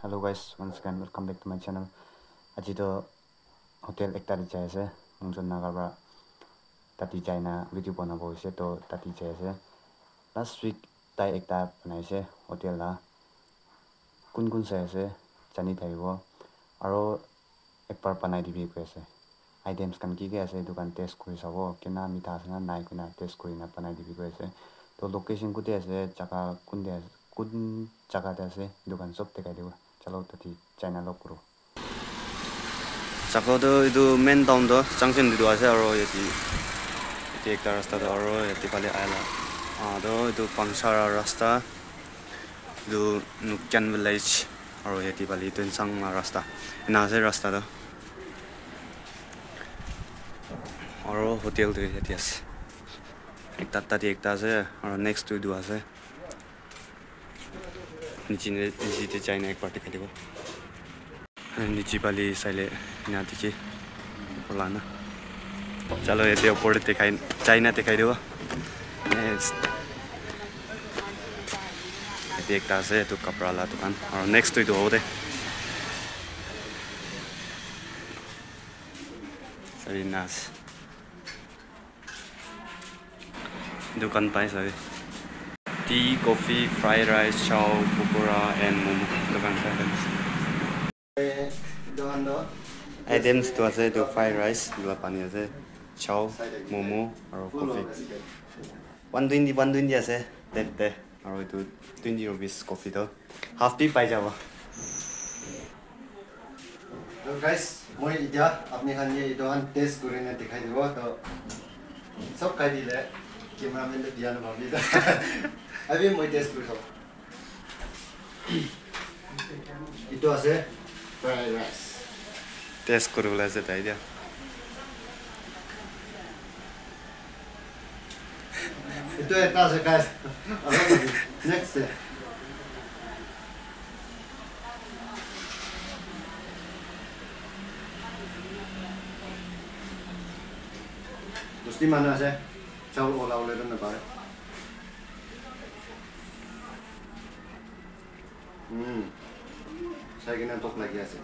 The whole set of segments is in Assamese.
hello guys once again welcome back to my channel. আজি তো হোটেল একটা দি যাই আছে মংজন নাগাৰ পৰা তাতে যাই না ভিডিঅ' বনাব হৈছে তো তাতে যাই আছে লাষ্ট উইক তাই একটা বনাইছে হোটেল কোন কোন চাই আছে জানি থাকিব আৰু একবাৰ বনাই দিবি কৈ আছে আইটেমছ কাৰণ কি কি আছে সেইটো কাৰণে টেষ্ট কৰি চাব কিনা মিঠা আছে না নাই কিনা টেষ্ট কৰি না বনাই দিবি কৈ আছে তো লোকেশ্যন কোতে আছে জেগা কোনতে আছে কোন জেগাতে আছে সেইটো কাৰণে চব দেখাই দিব চলো তাতে চাইনা লগ কৰোঁ জাগাটো এইটো মেইন টাউনটো জাংচন দিটো আছে আৰু ইয়াতে ইয়াতে একটা ৰাস্তাটো আৰু ইয়াতে ফালে আইলা তো এইটো পাংচাৰা ৰাস্তা এইটো নুকিয়ান ভিলেজ আৰু ইয়াতে ফালে টুনচাং ৰাস্তা এনে আছে ৰাস্তাটো আৰু হোটেলটো ইয়াতে আছে একটা তাতে একটা আছে আৰু নেক্সটটো এইটো আছে নিচে নিচেতে চাইনা একবাৰ দেখাই निचिने निची चाहिँ एकपल्ट खेलेको। निचीपालि सहिले यहाँदेखि लान। चलो यति पोड देखाइ चाइना देखाइदियो। देखता है तू कपड़ा ला दुकान। और नेक्स्ट तो हो पाएँ सभी টি কফি ফ্ৰাইড ৰাইস চাও পকোড়া এন্ড মোমো দোকান চাই আইটেমছটো আছে এইটো ফ্ৰাইড ৰাইচ কিবা পানী আছে চাও ম'ম' আৰু coffee one twenty one twenty আছে প্লেটতে আৰু এইটো টুৱেণ্টি ৰুপিজ কফিটো হাফ পি পাই যাব গাইজ মই এতিয়া আপুনি খান এইটো খান টেষ্ট কৰি নে দেখাই দিব তো চব খাই দিলে quemamente ya no me olvido. Había muy despertado. Y tú haces fried rice. Descurulas de idea. Y tú estás acá. Next. Tell all our living about it. Hmm. Saya ingin untuk lagi aja.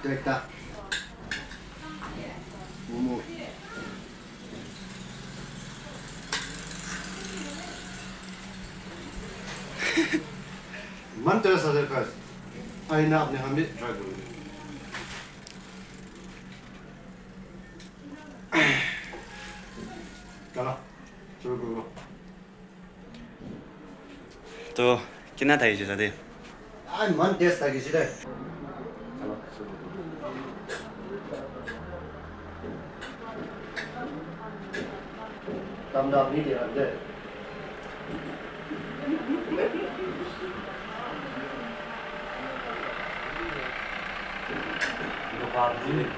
Direkta. Mumu. Hehehe मन तो ऐसा देखा है आईना आपने हमें ट्राई कर चलो शुरू करो तो कितना था ये दादी आज मन टेस्ट था किसी का चलो शुरू करो कम दाब नहीं दे रहा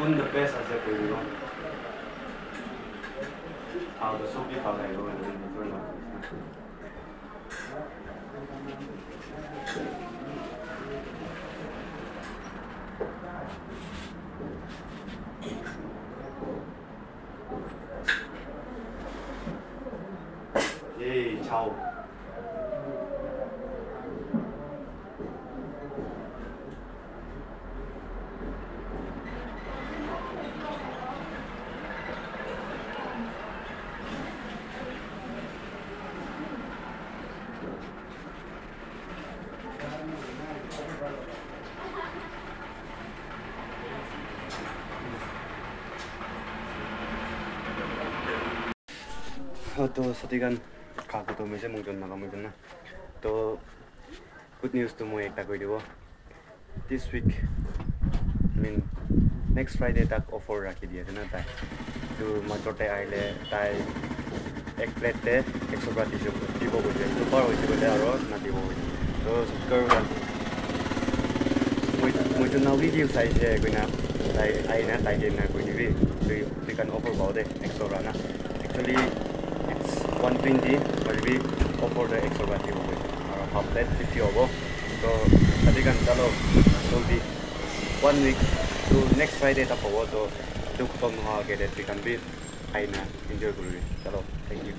un de pesas se perdió. Ahora subí para ir Hey, ciao. চাও তো সতিগান খাওঁতে মেছে মোক জন নাগাম জন না তো গুড নিউজটো মই একটা কৈ দিব this week mean next Friday তাক অফাৰ ৰাখি দি আছে না তাই তো মাজতে আহিলে তাই এক প্লেটতে একশ টকা দিছে দিব কৈছে দুবাৰ হৈছে বোলে আৰু নাদিব কৈছে তো subscribe মই মইতো নাও ভিডিঅ' চাইছে কইনা তাই তাই দিনা কৈ দিবি কাৰণ অফাৰ পাওঁ দে একশ টকা না একচুৱেলি ইটছ ওৱান টুৱেণ্টি পাৰিবি অফাৰতে একশ টকা দিব কৈছে আৰু হাফ প্লেট ফিফটি হ'ব। তো আজিকালি চালো জলদি ওৱান উইক তো নেক্সট ফ্ৰাইডে এটা হ'ব। তো এইটো খতম নোহোৱাকৈ ডেট আমি খাই না এনজয় কৰিবি। চলো থেংক ইউ